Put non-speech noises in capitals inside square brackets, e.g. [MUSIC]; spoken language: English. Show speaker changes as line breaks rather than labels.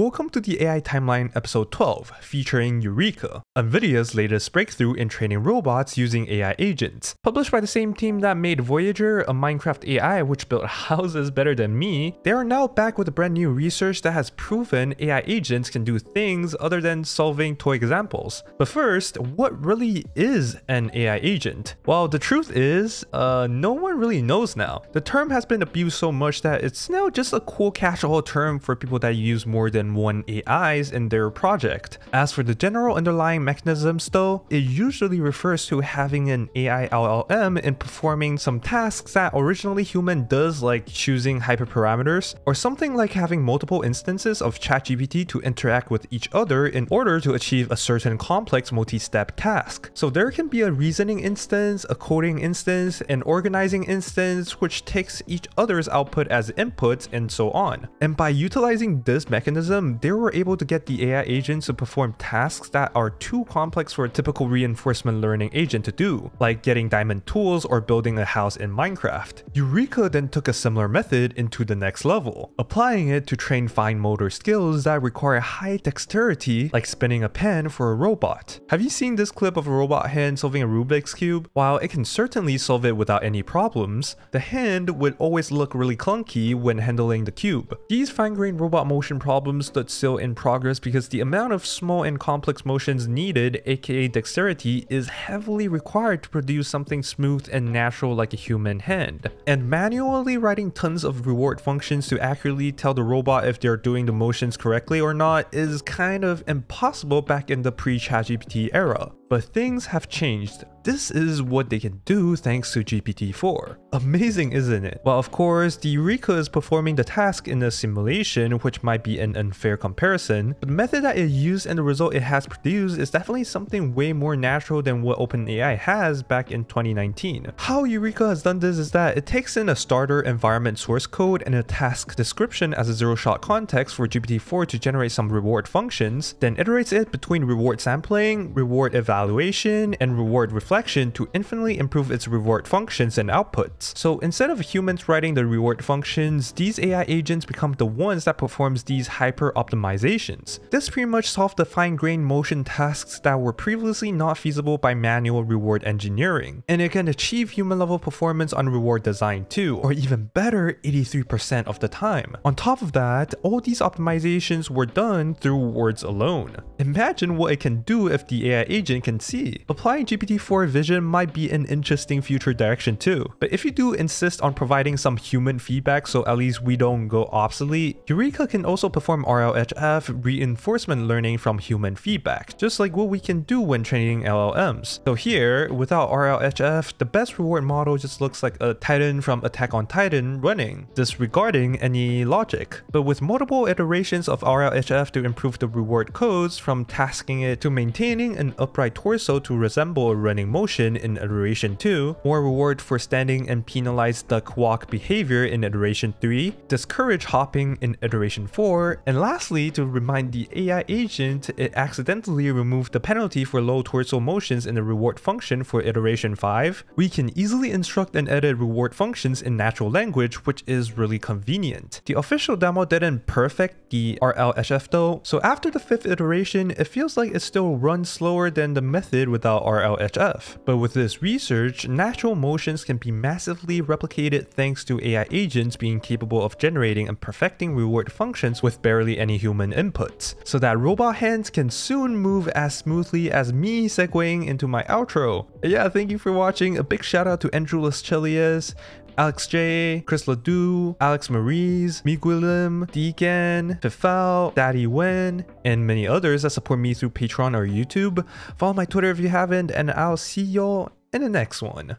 Welcome to the AI Timeline episode 12, featuring Eureka, NVIDIA's latest breakthrough in training robots using AI agents. Published by the same team that made Voyager, a Minecraft AI which built [LAUGHS] houses better than me, they are now back with a brand new research that has proven AI agents can do things other than solving toy examples. But first, what really is an AI agent? Well, the truth is, uh, no one really knows now. The term has been abused so much that it's now just a cool catch-all term for people that use more than one AIs in their project. As for the general underlying mechanisms though, it usually refers to having an AI LLM in performing some tasks that originally human does like choosing hyperparameters, or something like having multiple instances of ChatGPT to interact with each other in order to achieve a certain complex multi-step task. So there can be a reasoning instance, a coding instance, an organizing instance which takes each other's output as inputs and so on. And by utilizing this mechanism, they were able to get the AI agents to perform tasks that are too complex for a typical reinforcement learning agent to do, like getting diamond tools or building a house in Minecraft. Eureka then took a similar method into the next level, applying it to train fine motor skills that require high dexterity, like spinning a pen for a robot. Have you seen this clip of a robot hand solving a Rubik's Cube? While it can certainly solve it without any problems, the hand would always look really clunky when handling the cube. These fine-grained robot motion problems stood still in progress because the amount of small and complex motions needed, aka dexterity, is heavily required to produce something smooth and natural like a human hand. And manually writing tons of reward functions to accurately tell the robot if they're doing the motions correctly or not is kind of impossible back in the pre-ChatGPT era. But things have changed. This is what they can do thanks to GPT-4. Amazing, isn't it? Well, of course, the Eureka is performing the task in a simulation, which might be an unfair comparison, but the method that it used and the result it has produced is definitely something way more natural than what OpenAI has back in 2019. How Eureka has done this is that it takes in a starter environment source code and a task description as a zero-shot context for GPT-4 to generate some reward functions, then iterates it between reward sampling, reward evaluation, and reward reflection to infinitely improve its reward functions and outputs. So instead of humans writing the reward functions, these AI agents become the ones that performs these hyper optimizations. This pretty much solved the fine-grained motion tasks that were previously not feasible by manual reward engineering. And it can achieve human-level performance on reward design too, or even better, 83% of the time. On top of that, all these optimizations were done through words alone. Imagine what it can do if the AI agent can see. Applying GPT-4 vision might be an interesting future direction too, but if you do insist on providing some human feedback so at least we don't go obsolete, Eureka can also perform RLHF reinforcement learning from human feedback, just like what we can do when training LLMs. So here, without RLHF, the best reward model just looks like a Titan from Attack on Titan running, disregarding any logic. But with multiple iterations of RLHF to improve the reward codes from tasking it to maintaining an upright torso to resemble a running motion in iteration 2, more reward for standing and penalize duck walk behavior in iteration 3, discourage hopping in iteration 4, and lastly to remind the AI agent it accidentally removed the penalty for low torso motions in the reward function for iteration 5, we can easily instruct and edit reward functions in natural language which is really convenient. The official demo didn't perfect the RLHF though, so after the fifth iteration it feels like it still runs slower than the method without RLHF. But with this research, natural motions can be massively replicated thanks to AI agents being capable of generating and perfecting reward functions with barely any human inputs, so that robot hands can soon move as smoothly as me segueing into my outro. Yeah, thank you for watching. A big shout out to Andrew Lescelius, Alex J, Chris LeDoux, Alex Maurice, Miguilim, Deagan, FiFaŁ, Daddy Wen, and many others that support me through Patreon or YouTube. Follow my Twitter if you haven't, and I'll see y'all in the next one.